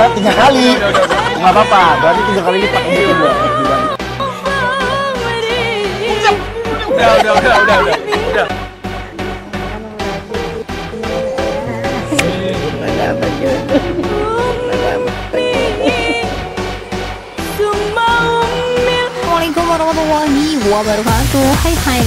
udah tiga kali. Nggak apa-apa berarti tiga kali lipat gitu udah Udah, udah, udah, udah, udah. udah. Assalamualaikum warahmatullahi wabarakatuh. Hai hai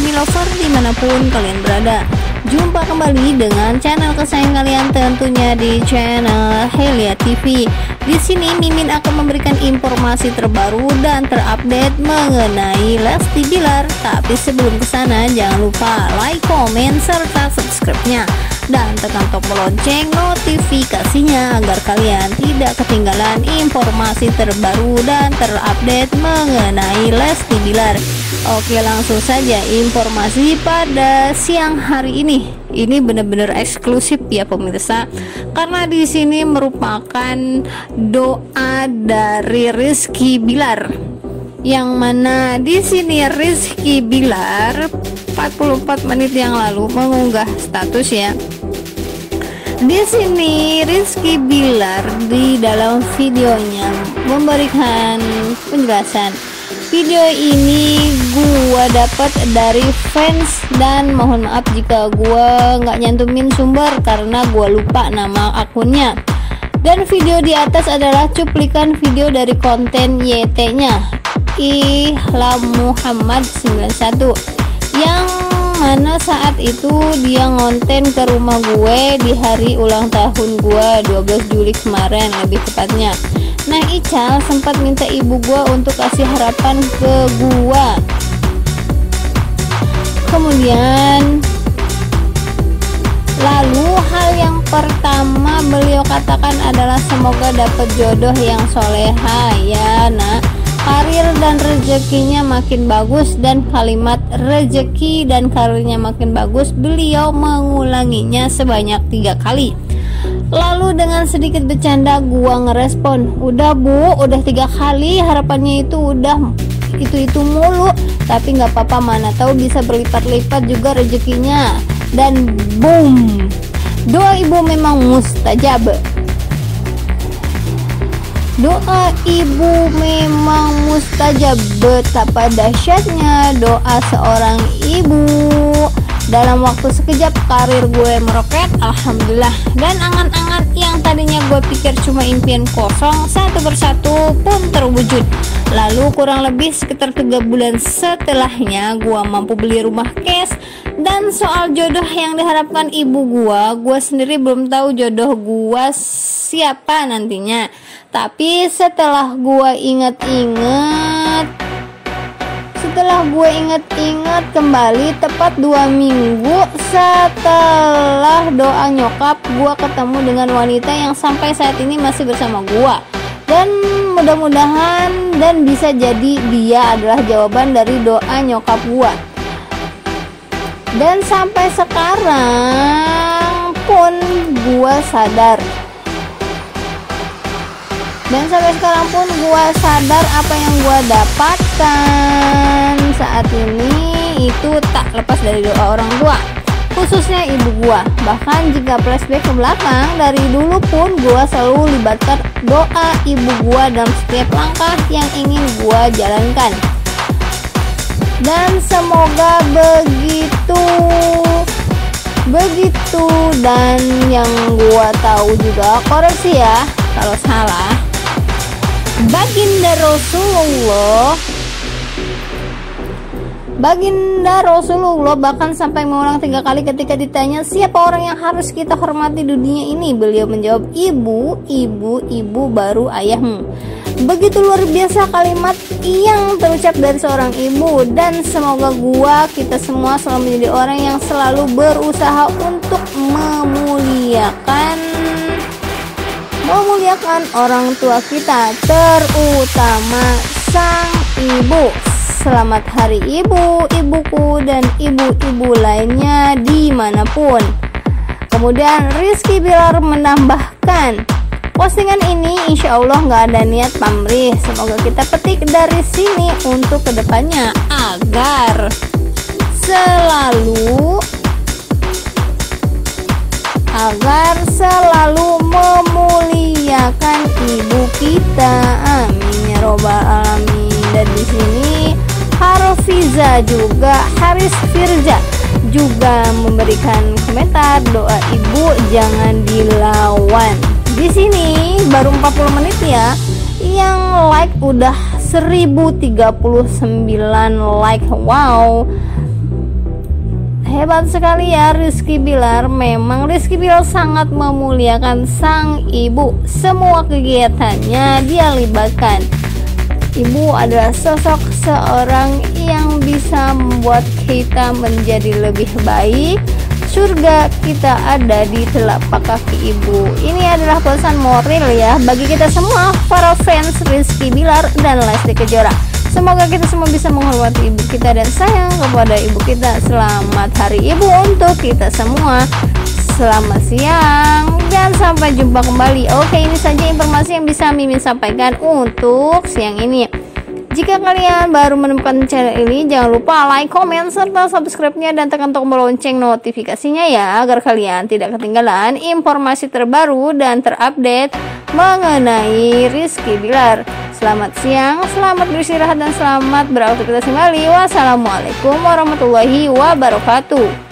me lover di mana pun kalian berada Jumpa kembali dengan channel kesayangan kalian tentunya di channel Helia TV Di sini Mimin akan memberikan informasi terbaru dan terupdate mengenai Lesti Bilar Tapi sebelum ke sana jangan lupa like, comment, serta subscribe-nya. Dan tekan tombol lonceng notifikasinya agar kalian tidak ketinggalan informasi terbaru dan terupdate mengenai Lesti Bilar. Oke, langsung saja informasi pada siang hari ini. Ini benar-benar eksklusif ya pemirsa, karena di sini merupakan doa dari Rizky Bilar yang mana di sini Rizky Bilar 44 menit yang lalu mengunggah status ya. Di sini Rizky Bilar di dalam videonya memberikan penjelasan. Video ini gua dapat dari fans dan mohon maaf jika gua nggak nyantumin sumber karena gua lupa nama akunnya. Dan video di atas adalah cuplikan video dari konten YT-nya Ihlam Muhammad 91 yang mana saat itu dia ngonten ke rumah gue di hari ulang tahun gue 12 Juli kemarin lebih tepatnya Ical sempat minta ibu gue untuk kasih harapan ke gue kemudian lalu hal yang pertama beliau katakan adalah semoga dapat jodoh yang soleha ya nak. Karir dan rezekinya makin bagus dan kalimat rezeki dan karirnya makin bagus beliau mengulanginya sebanyak tiga kali lalu dengan sedikit bercanda gua ngerespon udah bu udah tiga kali harapannya itu udah itu itu mulu tapi nggak apa-apa mana tahu bisa berlipat-lipat juga rezekinya. Dan boom doa ibu memang mustajab. Doa ibu memang mustajab Betapa dahsyatnya doa seorang ibu Dalam waktu sekejap karir gue meroket Alhamdulillah. Dan angan-angan yang tadinya gue pikir cuma impian kosong Satu persatu pun terwujud. Lalu kurang lebih sekitar 3 bulan setelahnya Gue mampu beli rumah cash. Dan soal jodoh yang diharapkan ibu gue Gue sendiri belum tahu jodoh gue siapa nantinya. Tapi setelah gue inget-inget setelah gue inget-inget kembali tepat dua minggu setelah doa nyokap gue ketemu dengan wanita yang sampai saat ini masih bersama gue. Dan mudah-mudahan dan bisa jadi dia adalah jawaban dari doa nyokap gue. Dan sampai sekarang pun gue sadar dan sampai sekarang pun gue sadar apa yang gue dapatkan. Saat ini itu tak lepas dari doa orang tua khususnya ibu gue bahkan jika flashback ke belakang dari dulu pun gue selalu libatkan doa ibu gue dalam setiap langkah yang ingin gue jalankan. Dan semoga begitu begitu. Dan yang gue tahu juga koreksi ya kalau salah Baginda Rasulullah. Baginda Rasulullah bahkan sampai mengulang tiga kali ketika ditanya siapa orang yang harus kita hormati di dunia ini? Beliau menjawab ibu, ibu, ibu baru ayahmu. Begitu luar biasa kalimat yang terucap dari seorang ibu dan semoga gua kita semua selalu menjadi orang yang selalu berusaha untuk memuliakan memuliakan orang tua kita terutama sang ibu. Selamat hari ibu ibuku dan ibu-ibu lainnya di mana pun. Kemudian Rizky Bilar menambahkan postingan ini insya Allah nggak ada niat pamrih. Semoga kita petik dari sini untuk ke depannya agar selalu agar selalu memuliakan kita. Amin ya robbal alamin. Dan di sini Harofiza juga Haris Firja juga memberikan komentar doa ibu jangan dilawan. Di sini baru 40 menit ya yang like udah 1039 like. Wow hebat sekali ya Rizky Bilar memang Rizky Bilar sangat memuliakan sang ibu semua kegiatannya dia libatkan Ibu adalah sosok seorang yang bisa membuat kita menjadi lebih baik. Surga kita ada di telapak kaki ibu. Ini adalah pesan moral ya bagi kita semua para fans Rizky Bilar dan Lesti Kejora. Semoga kita semua bisa menghormati ibu kita dan sayang kepada ibu kita. Selamat Hari Ibu untuk kita semua. Selamat siang dan sampai jumpa kembali. Oke, ini saja informasi yang bisa Mimin sampaikan untuk siang ini. Jika kalian baru menemukan channel ini, jangan lupa like, comment, serta subscribe-nya dan tekan tombol lonceng notifikasinya ya, agar kalian tidak ketinggalan informasi terbaru dan terupdate mengenai Rizky Bilar. Selamat siang, selamat beristirahat dan selamat beraktivitas kembali. Wassalamualaikum warahmatullahi wabarakatuh.